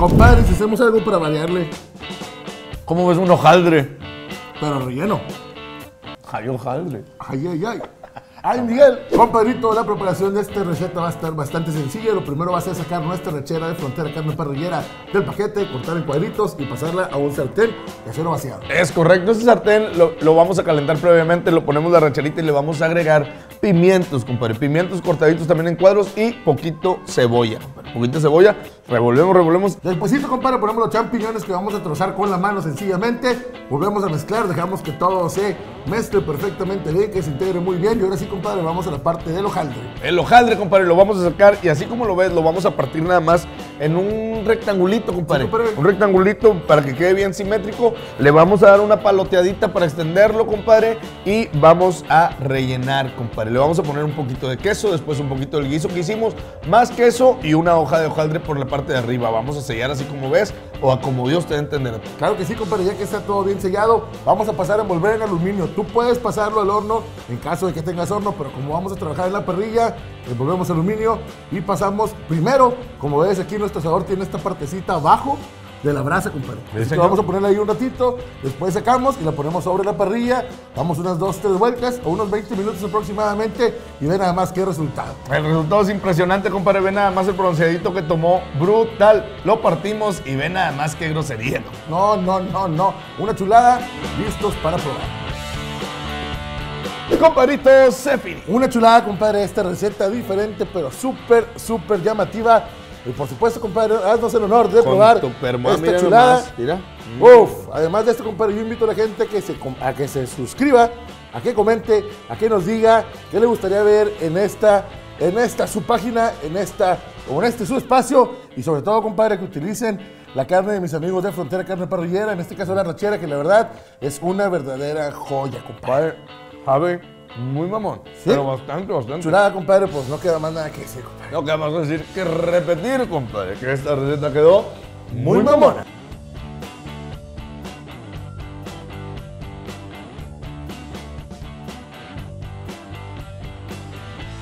Compadre, si hacemos algo para variarle, ¿Cómo ves un hojaldre? pero relleno. Ay, hojaldre. Ay, ay, ay. Ay, Miguel, compadrito, la preparación de esta receta va a estar bastante sencilla. Lo primero va a ser sacar nuestra rechera de frontera carne parrillera del paquete, cortar en cuadritos y pasarla a un sartén y hacerlo vaciado. Es correcto, este sartén lo, lo vamos a calentar previamente, lo ponemos la recherita y le vamos a agregar pimientos, compadre. Pimientos cortaditos también en cuadros y poquito cebolla, Poquito cebolla, revolvemos, revolvemos. Despuésito, compadre, ponemos los champiñones que vamos a trozar con la mano sencillamente. Volvemos a mezclar, dejamos que todo se mezcle perfectamente bien, que se integre muy bien. Y ahora sí, compadre, vamos a la parte del hojaldre. El hojaldre, compadre, lo vamos a sacar y así como lo ves, lo vamos a partir nada más en un rectangulito, compadre. Sí, compadre. Un rectangulito para que quede bien simétrico. Le vamos a dar una paloteadita para extenderlo, compadre, y vamos a rellenar, compadre. Le vamos a poner un poquito de queso, después un poquito del guiso que hicimos, más queso y una hoja de hojaldre por la parte de arriba. Vamos a sellar así como ves o a como Dios te dé entender. Claro que sí, compadre, ya que está todo bien sellado, vamos a pasar a envolver en aluminio. Tú puedes pasarlo al horno en caso de que tengas horno, pero como vamos a trabajar en la parrilla, envolvemos aluminio y pasamos primero, como ves aquí nuestro asador tiene esta partecita abajo de la brasa, compadre. Así que vamos a ponerla ahí un ratito, después sacamos y la ponemos sobre la parrilla, damos unas dos, tres vueltas o unos 20 minutos aproximadamente y ve nada más qué resultado. El resultado es impresionante, compadre. Ve nada más el bronceadito que tomó. Brutal. Lo partimos y ve nada más qué grosería. No, no, no, no. Una chulada, listos para probar. Compadrito Sefi. Una chulada, compadre, esta receta diferente, pero súper, súper llamativa. Y por supuesto, compadre, haznos el honor de Con probar perma, esta mira chulada. nomás, mira. Uf, además de esto, compadre, yo invito a la gente a que, se, a que se suscriba, a que comente, a que nos diga qué le gustaría ver en esta, en esta su página, en esta, o en este su espacio. Y sobre todo, compadre, que utilicen la carne de mis amigos de Frontera Carne Parrillera, en este caso la rachera, que la verdad es una verdadera joya, compadre. Sabe muy mamón. Pero bastante, bastante. Chulada, compadre, pues no queda más nada que decir, compadre. No queda más decir que repetir, compadre, que esta receta quedó muy, Muy mamona. mamona.